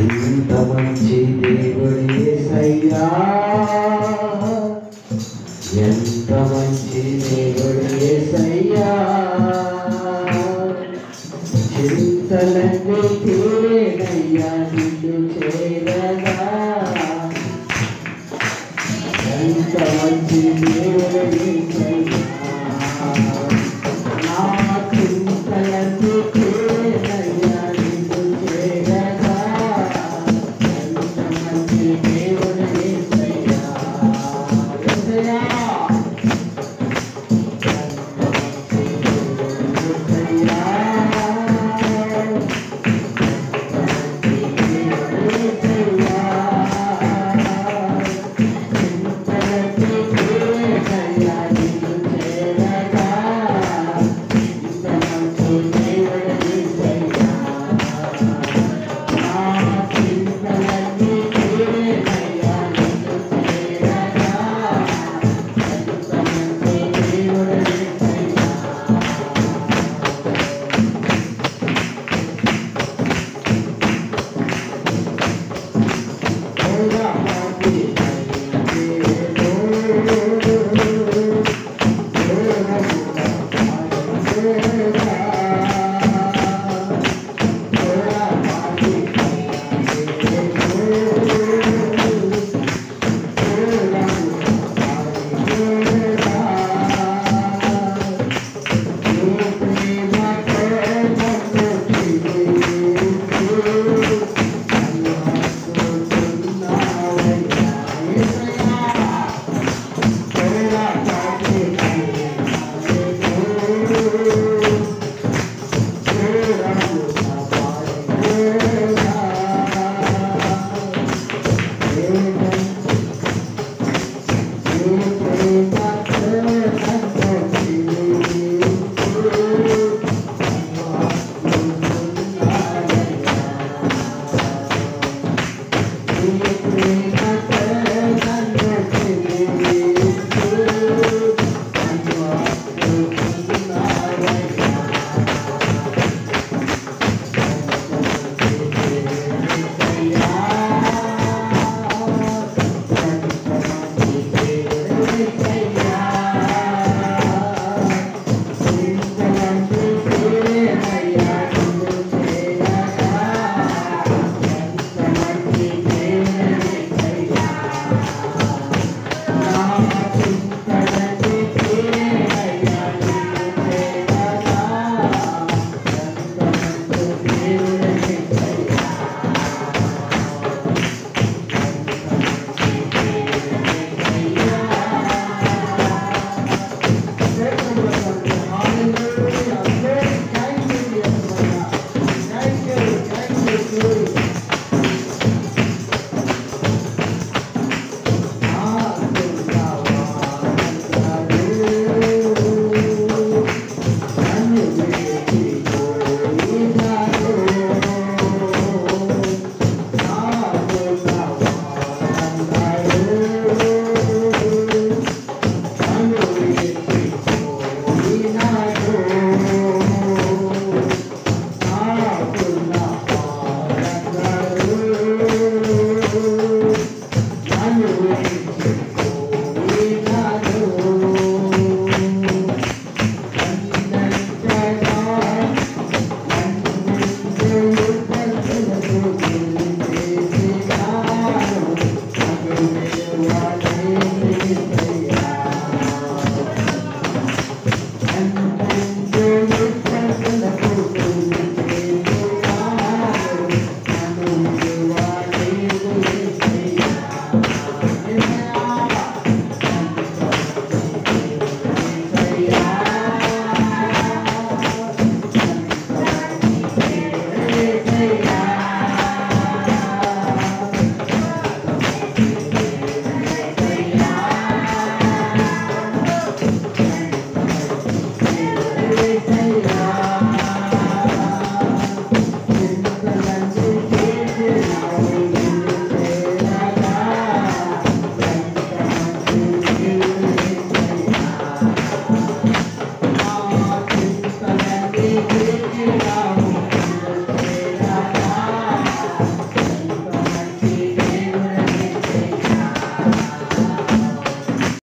ఎంత మంచి దేవుడే సయ్యా? ఎంత మంచి దేవుడే సయ్యా? చింతలన్నీ తీరేనయ్యా నిన్ను చేరగా ఎంత మంచి దేవుడే